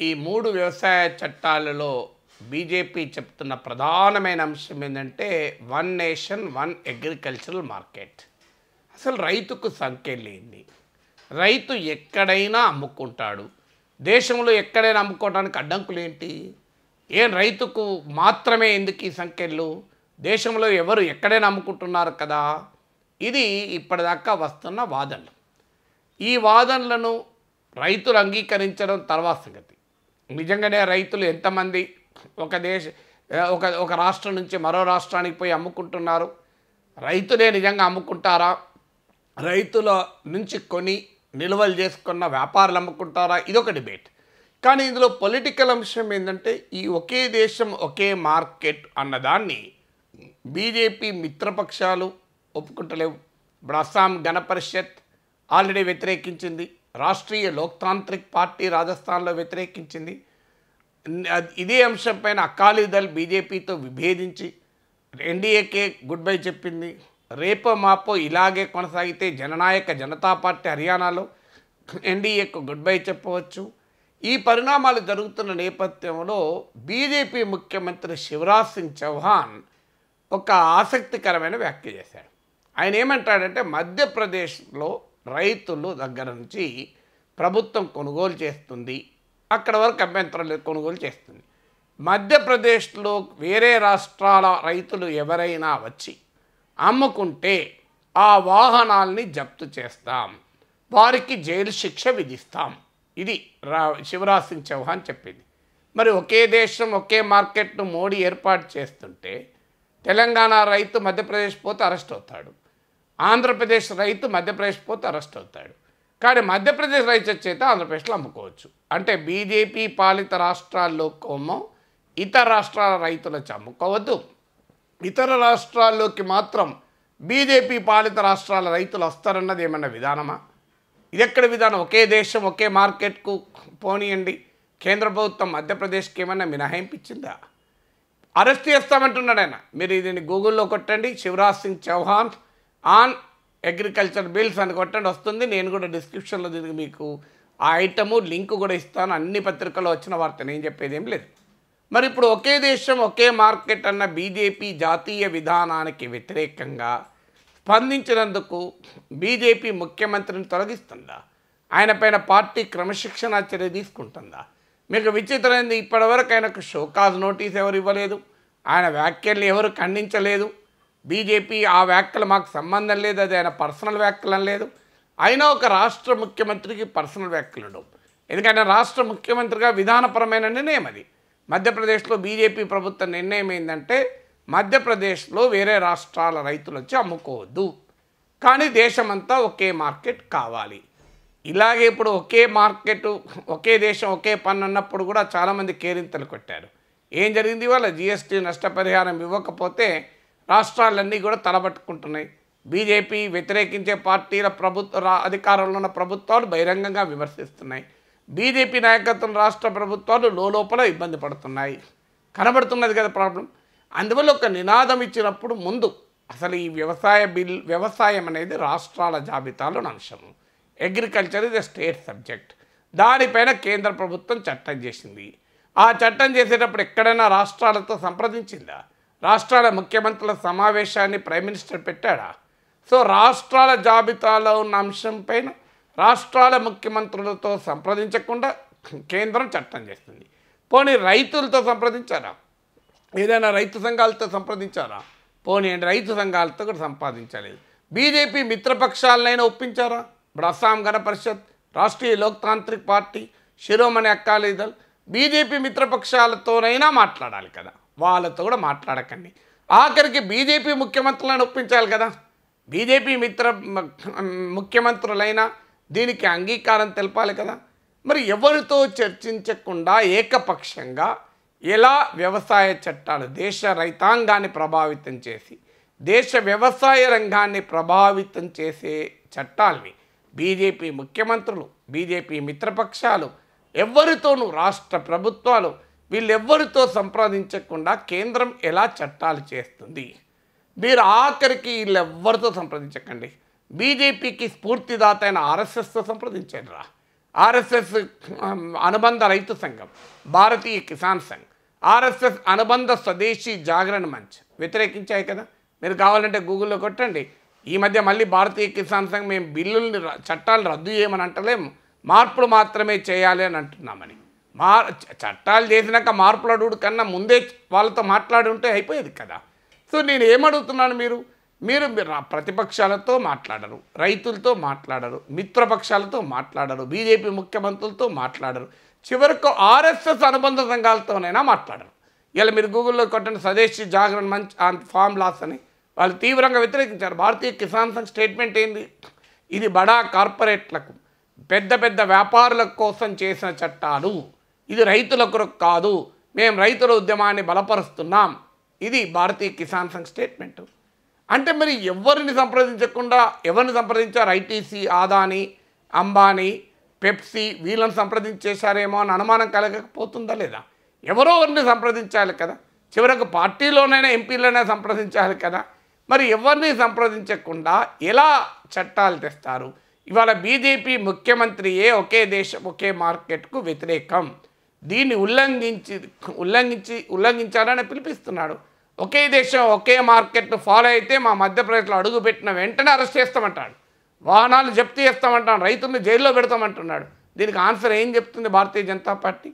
ఈ మూడు వ్యవసాయ చట్టాలలో బీజేపీ చెప్తున్న ప్రధానమైన అంశం ఏంటంటే one nation one agricultural market. అసలు రైతుకు సంకెళ్ళింది రైతు ఎక్కడైనా అమ్ముకుంటాడు. దేశంలో ఎక్కడైనా అమ్ముకోవడానికి అడ్డంకులు ఏంటి? ఏం రైతుకు మాత్రమే ఎందుకు ఈ సంఖ్యలు? దేశంలో ఎవరు ఎక్కడైనా అమ్ముకుంటున్నారు కదా? ఇది ఇప్పటిదాకా వస్తున్న వాదనలు. ఈ వాదనలను రైతులు అంగీకరించడం తర్వాత సంగతి. నిజంగానే రైతులు ఎంతమంది ఒక దేశ ఒక ఒక రాష్ట్రం నుంచి మరో రాష్ట్రానికి పోయి అమ్ముకుంటున్నారు? రైతులే నిజంగా అమ్ముకుంటారా? రైతుల నుంచి కొని నిల్వలు చేసుకున్న వ్యాపారులు అమ్ముకుంటారా? ఇదొక డిబేట్. కానీ ఇందులో పొలిటికల్ అంశం ఏంటంటే ఈ ఒకే దేశం ఒకే మార్కెట్ అన్నదాన్ని బీజేపీ మిత్రపక్షాలు ఒప్పుకుంటలేవు. ఇప్పుడు అస్సాం గణపరిషత్ ఆల్రెడీ వ్యతిరేకించింది. రాష్ట్రీయ లోక్తాంత్రిక్ పార్టీ రాజస్థాన్లో వ్యతిరేకించింది. ఇదే అంశంపైన అకాలీదళ్ బీజేపీతో విభేదించి ఎన్డీఏకే గుడ్ బై చెప్పింది. రేపో మాపో ఇలాగే కొనసాగితే జననాయక జనతా పార్టీ హర్యానాలో ఎన్డీఏకు గుడ్ బై చెప్పవచ్చు. ఈ పరిణామాలు జరుగుతున్న నేపథ్యంలో బీజేపీ ముఖ్యమంత్రి శివరాజ్ సింగ్ చౌహాన్ ఒక ఆసక్తికరమైన వ్యాఖ్య చేశాడు. ఆయన ఏమంటాడంటే మధ్యప్రదేశ్లో రైతులు దగ్గర నుంచి ప్రభుత్వం కొనుగోలు చేస్తుంది. అక్కడ వరకు అభ్యంతరం లేదు కొనుగోలు చేస్తుంది. మధ్యప్రదేశ్లో వేరే రాష్ట్రాల రైతులు ఎవరైనా వచ్చి అమ్ముకుంటే ఆ వాహనాల్ని జప్తు చేస్తాం. వారికి జైలు శిక్ష విధిస్తాం. ఇది రా శివరాజ్ సింగ్ చౌహాన్ చెప్పింది. మరి ఒకే దేశం ఒకే మార్కెట్ను మోడీ ఏర్పాటు చేస్తుంటే తెలంగాణ రైతు మధ్యప్రదేశ్ పోతే అరెస్ట్ అవుతాడు. ఆంధ్రప్రదేశ్ రైతు మధ్యప్రదేశ్ పోతే అరెస్ట్ అవుతాడు. కానీ మధ్యప్రదేశ్ రైతు చేత ఆంధ్రప్రదేశ్లో అమ్ముకోవచ్చు. అంటే బీజేపీ పాలిత రాష్ట్రాల్లో కోమం ఇతర రాష్ట్రాల రైతులు అమ్ముకోవద్దు. ఇతర రాష్ట్రాల్లోకి మాత్రం బీజేపీ పాలిత రాష్ట్రాల రైతులు వస్తారన్నది ఏమన్నా విధానమా? ఇదెక్కడ విధానం? ఒకే దేశం ఒకే మార్కెట్కు పోనీయండి. కేంద్ర ప్రభుత్వం మధ్యప్రదేశ్కి ఏమన్నా మినహాయింపించిందా? అరెస్ట్ చేస్తామంటున్నాడు ఆయన. మీరు దీన్ని గూగుల్లో కొట్టండి. Shivraj Singh Chouhan on agriculture bills అని కొట్టండి వస్తుంది. నేను కూడా డిస్క్రిప్షన్లో దీనికి మీకు ఆ ఐటము లింక్ కూడా ఇస్తాను. అన్ని పత్రికల్లో వచ్చిన వార్త నేను చెప్పేది ఏం లేదు. మరి ఇప్పుడు ఒకే దేశం ఒకే మార్కెట్ అన్న బీజేపీ జాతీయ విధానానికి వ్యతిరేకంగా స్పందించినందుకు బీజేపీ ముఖ్యమంత్రిని తొలగిస్తుందా? ఆయన పైన పార్టీ క్రమశిక్షణ చర్య తీసుకుంటుందా? మీకు విచిత్రమైంది ఇప్పటివరకు ఆయనకు షోకాజ్ నోటీస్ ఎవరు ఇవ్వలేదు? ఆయన వ్యాఖ్యల్ని ఎవరు ఖండించలేదు? బీజేపీ ఆ వ్యాఖ్యలు మాకు సంబంధం లేదు అది ఆయన పర్సనల్ వ్యాఖ్యలం లేదు. అయినా ఒక రాష్ట్ర ముఖ్యమంత్రికి పర్సనల్ వ్యాఖ్యలు ఉండవు. ఎందుకంటే రాష్ట్ర ముఖ్యమంత్రిగా విధానపరమైన నిర్ణయం అది. మధ్యప్రదేశ్లో బీజేపీ ప్రభుత్వ నిర్ణయం ఏంటంటే మధ్యప్రదేశ్లో వేరే రాష్ట్రాల రైతులు వచ్చి అమ్ముకోవద్దు. కానీ దేశమంతా ఒకే మార్కెట్ కావాలి. ఇలాగే ఇప్పుడు ఒకే మార్కెట్ ఒకే దేశం ఒకే పన్ను అన్నప్పుడు కూడా చాలామంది కేరింతలు కొట్టారు. ఏం జరిగింది వాళ్ళ జిఎస్టీ నష్టపరిహారం ఇవ్వకపోతే రాష్ట్రాలన్నీ కూడా తలబట్టుకుంటున్నాయి. బీజేపీ వ్యతిరేకించే పార్టీల ప్రభుత్వ అధికారంలో ఉన్న ప్రభుత్వాలు బహిరంగంగా విమర్శిస్తున్నాయి. బీజేపీ నాయకత్వం రాష్ట్ర ప్రభుత్వాలు లోపల ఇబ్బంది పడుతున్నాయి. కనబడుతున్నది కదా ప్రాబ్లం. అందువల్ల ఒక నినాదం ఇచ్చినప్పుడు ముందు అసలు ఈ వ్యవసాయ బిల్ వ్యవసాయం అనేది రాష్ట్రాల జాబితాలో అంశం. Agriculture is a state subject. దానిపైన కేంద్ర ప్రభుత్వం చట్టం చేసింది. ఆ చట్టం చేసేటప్పుడు ఎక్కడైనా రాష్ట్రాలతో సంప్రదించిందా? రాష్ట్రాల ముఖ్యమంత్రుల సమావేశాన్ని ప్రైమ్ మినిస్టర్ పెట్టాడా? సో రాష్ట్రాల జాబితాలో ఉన్న అంశంపైన రాష్ట్రాల ముఖ్యమంత్రులతో సంప్రదించకుండా కేంద్రం చట్టం చేస్తుంది. పోనీ రైతులతో సంప్రదించారా? ఏదైనా రైతు సంఘాలతో సంప్రదించారా? పోనీ రైతు సంఘాలతో కూడా సంపాదించలేదు. బీజేపీ మిత్రపక్షాలనైనా ఒప్పించారా? ఇప్పుడు అస్సాం గణ పరిషత్ రాష్ట్రీయ లోక్తాంత్రిక్ పార్టీ శిరోమణి అకాలీదల్ బీజేపీ మిత్రపక్షాలతోనైనా మాట్లాడాలి కదా. వాళ్ళతో కూడా మాట్లాడకండి. ఆఖరికి బీజేపీ ముఖ్యమంత్రులను ఒప్పించాలి కదా. బీజేపీ మిత్ర ముఖ్యమంత్రులైనా దీనికి అంగీకారం తెలపాలి కదా. మరి ఎవరితో చర్చించకుండా ఏకపక్షంగా ఎలా వ్యవసాయ చట్టాలు దేశ రైతాంగాన్ని ప్రభావితం చేసి దేశ వ్యవసాయ రంగాన్ని ప్రభావితం చేసే చట్టాల్ని బీజేపీ ముఖ్యమంత్రులు బీజేపీ మిత్రపక్షాలు ఎవరితోనూ రాష్ట్ర ప్రభుత్వాలు వీళ్ళెవ్వరితో సంప్రదించకుండా కేంద్రం ఎలా చట్టాలు చేస్తుంది? మీరు ఆఖరికి వీళ్ళెవ్వరితో సంప్రదించకండి. బీజేపీకి స్ఫూర్తిదాత అయిన ఆర్ఎస్ఎస్తో సంప్రదించండి రా. ఆర్ఎస్ఎస్ అనుబంధ రైతు సంఘం భారతీయ కిసాన్ సంఘ్ ఆర్ఎస్ఎస్ అనుబంధ స్వదేశీ జాగరణ మంచ్ వ్యతిరేకించాయి కదా. మీరు కావాలంటే గూగుల్లో కొట్టండి. ఈ మధ్య మళ్ళీ భారతీయ కిసాన్ సంఘ్ మేము బిల్లుల్ని చట్టాలు రద్దు చేయమని అంటలేము. మార్పులు మాత్రమే చేయాలి అని అంటున్నామని. మా చట్టాలు చేసినాక మార్పులు అడుగుడు కన్నా ముందే వాళ్ళతో మాట్లాడి ఉంటే అయిపోయేది కదా. సో నేను ఏమడుగుతున్నాను మీరు? మీరు మీరు ప్రతిపక్షాలతో మాట్లాడరు రైతులతో మాట్లాడరు మిత్రపక్షాలతో మాట్లాడరు బీజేపీ ముఖ్యమంత్రులతో మాట్లాడరు. చివరకు ఆర్ఎస్ఎస్ అనుబంధ సంఘాలతోనైనా మాట్లాడరు. ఇలా మీరు గూగుల్లో కొట్టండి స్వదేశీ జాగరణ మంచ్ ఆన్ ఫామ్ లాస్ అని. వాళ్ళు తీవ్రంగా వ్యతిరేకించారు. భారతీయ కిసాన్ సంఘ్ స్టేట్మెంట్ ఏంది? ఇది బడా కార్పొరేట్లకు పెద్ద పెద్ద వ్యాపారుల కోసం చేసిన చట్టాలు. ఇది రైతుల కొరకు కాదు మేము రైతుల ఉద్యమాన్ని బలపరుస్తున్నాం. ఇది భారతీయ కిసాన్ సంఘ్ స్టేట్మెంట్. అంటే మరి ఎవరిని సంప్రదించకుండా ఎవరిని సంప్రదించారు? ఐటీసీ ఆదాని అంబానీ పెప్సీ వీళ్ళని సంప్రదించేశారేమో అని అనుమానం కలగకపోతుందా లేదా? ఎవరో ఒకరిని సంప్రదించాలి కదా? చివరకు పార్టీలోనైనా ఎంపీలోనే సంప్రదించాలి కదా? మరి ఎవరిని సంప్రదించకుండా ఎలా చట్టాలు తెస్తారు? ఇవాళ బీజేపీ ముఖ్యమంత్రియే ఒకే దేశం ఒకే మార్కెట్కు వ్యతిరేకం. దీన్ని ఉల్లంఘించి ఉల్లంఘించి ఉల్లంఘించాలని పిలిపిస్తున్నాడు. ఒకే దేశం ఒకే మార్కెట్ను ఫాలో అయితే మా మధ్యప్రదేశ్లో అడుగుపెట్టిన వెంటనే అరెస్ట్ చేస్తామంటాడు. వాహనాలు జప్తు చేస్తామంటాడు రైతులను జైల్లో పెడతామంటున్నాడు. దీనికి ఆన్సర్ ఏం చెప్తుంది భారతీయ జనతా పార్టీ?